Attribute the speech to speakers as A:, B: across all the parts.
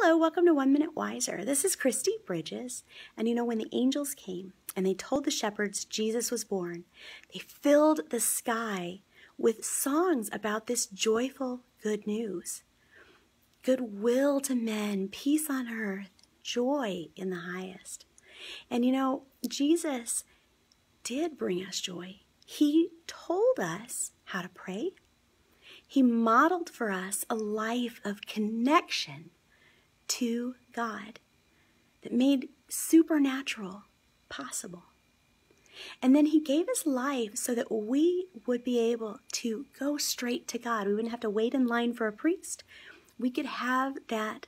A: Hello, welcome to One Minute Wiser. This is Kristi Bridges. And you know, when the angels came and they told the shepherds Jesus was born, they filled the sky with songs about this joyful good news. Goodwill to men, peace on earth, joy in the highest. And you know, Jesus did bring us joy. He told us how to pray. He modeled for us a life of connection to God that made supernatural possible. And then he gave his life so that we would be able to go straight to God. We wouldn't have to wait in line for a priest. We could have that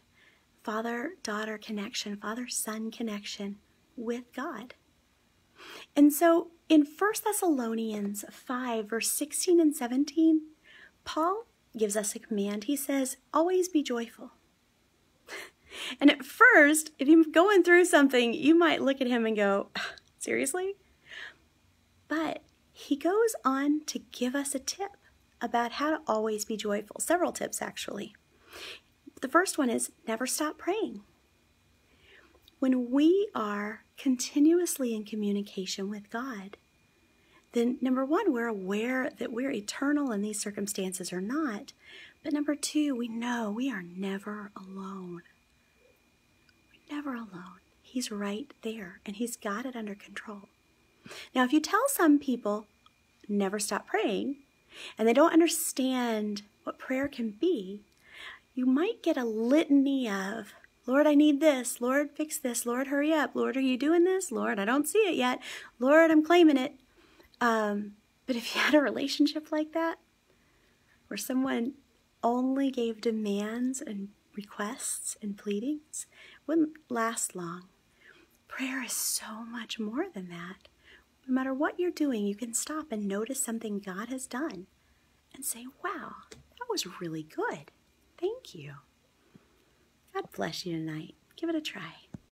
A: father daughter connection, father son connection with God. And so in 1 Thessalonians 5, verse 16 and 17, Paul gives us a command. He says, Always be joyful. And at first, if you're going through something, you might look at him and go, seriously? But he goes on to give us a tip about how to always be joyful. Several tips, actually. The first one is never stop praying. When we are continuously in communication with God, then number one, we're aware that we're eternal and these circumstances are not. But number two, we know we are never alone. He's right there and he's got it under control. Now, if you tell some people, never stop praying, and they don't understand what prayer can be, you might get a litany of, Lord, I need this. Lord, fix this. Lord, hurry up. Lord, are you doing this? Lord, I don't see it yet. Lord, I'm claiming it. Um, but if you had a relationship like that, where someone only gave demands and requests and pleadings wouldn't last long. Prayer is so much more than that. No matter what you're doing, you can stop and notice something God has done and say, wow, that was really good. Thank you. God bless you tonight. Give it a try.